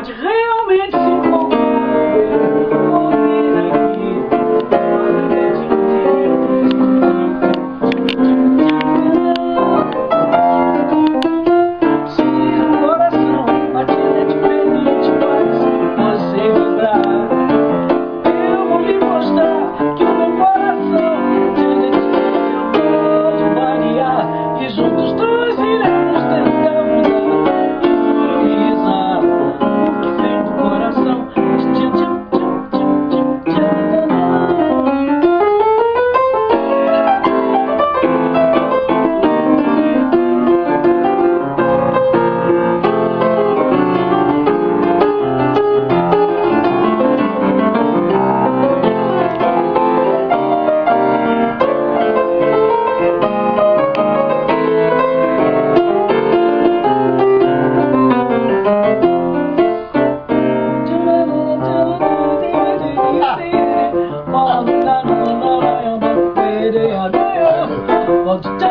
pode realmente 와 진짜